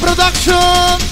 Production.